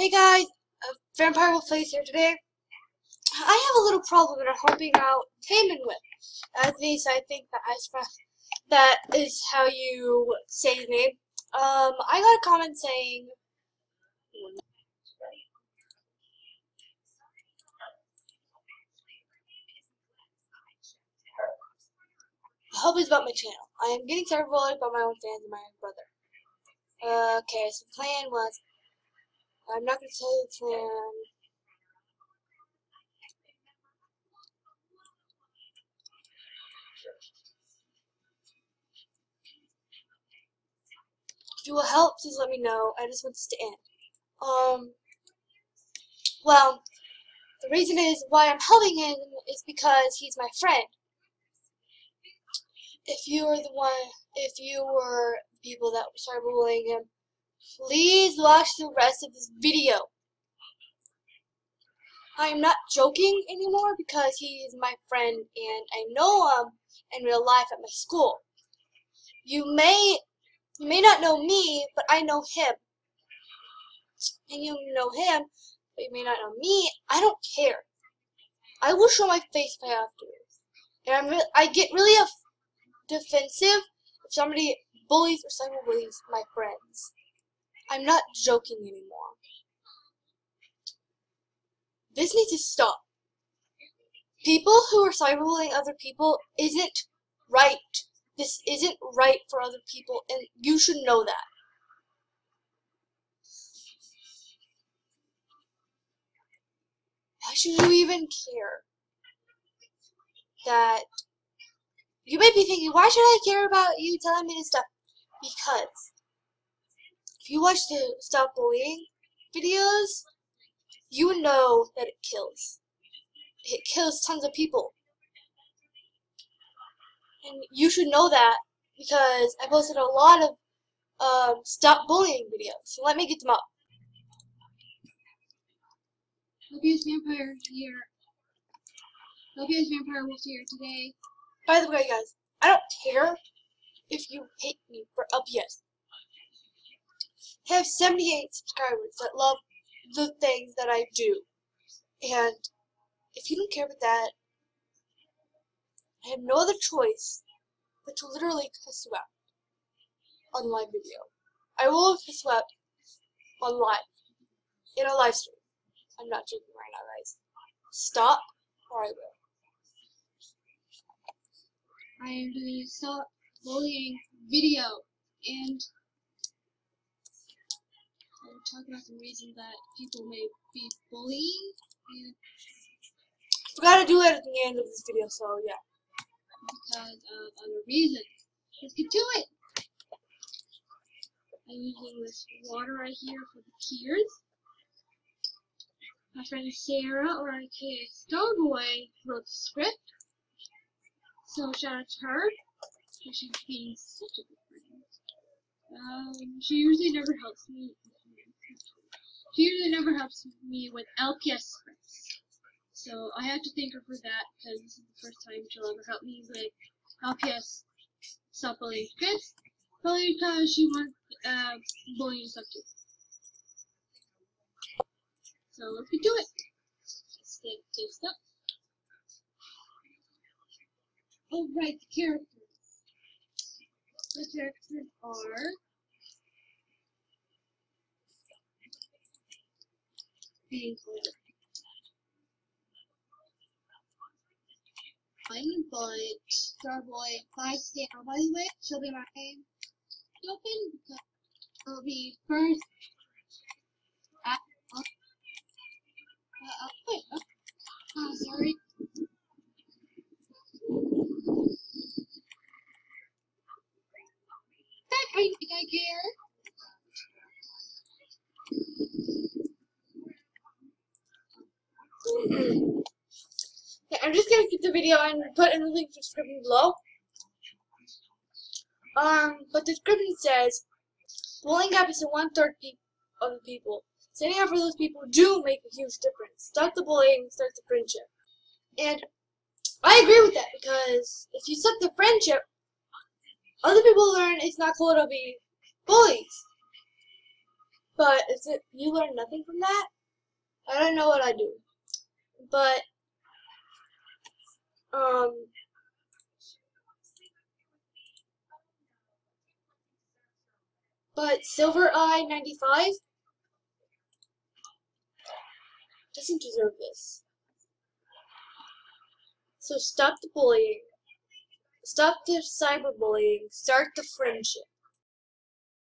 Hey guys, uh, Vampire Plays here today. I have a little problem that I'm helping out Taman with. At least I think that I that is how you say his name. Um, I got a comment saying I hope it's about my channel. I am getting cyberbullied by my own fans and my own brother. Uh, okay, so the plan was I'm not going to tell you the plan. If you will help, please let me know. I just want this to end. Um, well, the reason is why I'm helping him is because he's my friend. If you were the one, if you were people that started bullying him, please watch the rest of this video. I am not joking anymore because he is my friend and I know him in real life at my school. You may you may not know me, but I know him. And you know him, but you may not know me. I don't care. I will show my face if I. And I'm re I get really defensive if somebody bullies or cyber bullies my friends. I'm not joking anymore. This needs to stop. People who are cyberbullying other people isn't right. This isn't right for other people, and you should know that. Why should you even care that you may be thinking, why should I care about you telling me this stuff? Because you watch the Stop Bullying videos, you know that it kills. It kills tons of people. And you should know that because I posted a lot of um, Stop Bullying videos. So let me get them up. Mobius Vampire here. Mobius Vampire was here today. By the way, guys, I don't care if you hate me for LPS. Have 78 subscribers that love the things that I do. And if you don't care about that, I have no other choice but to literally cuss you out on live video. I will cuss you out on live, in a live stream. I'm not joking right now, guys. Stop, or I will. I am doing a stop bullying video and Talking about some reasons that people may be bullying and Forgot to do it at the end of this video, so yeah. because of other reasons. Let's get to it! I'm using this water right here for the tears. My friend Sarah, or aka Starboy, wrote the script. So shout out to her. She's being such a good friend. Um, she usually never helps me. She usually never helps me with LPS scripts. So I have to thank her for that because this is the first time she'll ever help me with LPS stop bullying scripts. Probably because she wants uh, bullying subjects. So let's to it. Alright, the characters. The characters are Fine, but Starboy, by Stan, by the way, she'll be my open because it'll be first at uh, uh, wait, uh, oh, sorry. Heck, I think I care. I'm just gonna keep the video and put in the link description below. Um, but the description says, bullying happens to one third of the people. Standing up for those people do make a huge difference. Stop the bullying, start the friendship. And I agree with that because if you stop the friendship, other people learn it's not cool to be bullies. But is it you learn nothing from that? I don't know what I do. But um but Silver Eye 95 doesn't deserve this. So stop the bullying. Stop the cyberbullying. Start the friendship.